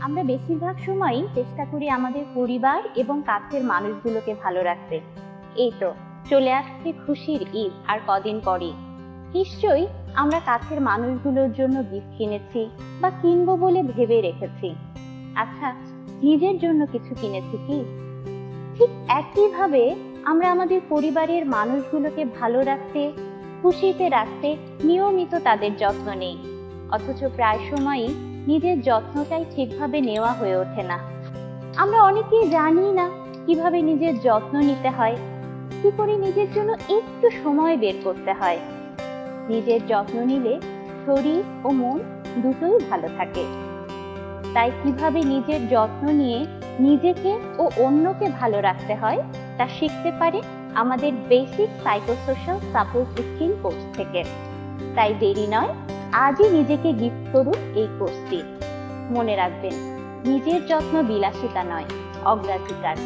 আমরা বেশিরভাগ সময়ই চেষ্টা করি আমাদের পরিবার এবং কাছের মানুষগুলোকে ভালো রাখতে। এই তো, চলে আসছে খুশির ঈদ আর কদিন পরই। নিশ্চয়ই আমরা কাছের মানুষগুলোর জন্য গিফট কিনেছি বা কিনবো বলে ভেবে রেখেছি। আচ্ছা নিজের জন্য কিছু কিনেছি কি? ঠিক একইভাবে আমরা আমাদের পরিবারের মানুষগুলোকে ভালো রাখতে, খুশিতে রাখতে নিয়মিত তাদের যত্ন নেই। অথচ প্রায় সময়ই নিজের যত্নটাই ঠিকভাবে নেওয়া হয়ে ওঠে না। আমরা অনেকেই জানি না কীভাবে নিজের যত্ন নিতে হয়, কি করে নিজের জন্য একটু সময় বের করতে হয়। নিজের যত্ন নিলে শরীর ও মন দুটোই ভালো থাকে। তাই কীভাবে নিজের যত্ন নিয়ে নিজেকে ও অন্যকে ভালো রাখতে হয়, তা শিখতে পারে আমাদের basic psychosocial support skill course থেকে। তাই দেরি নয় আজই নিজেকে গিফট করুন এই কোর্সটি মনে রাখবেন নিজের যত্ন বিলাসিতা নয় অগ্রাধিকার।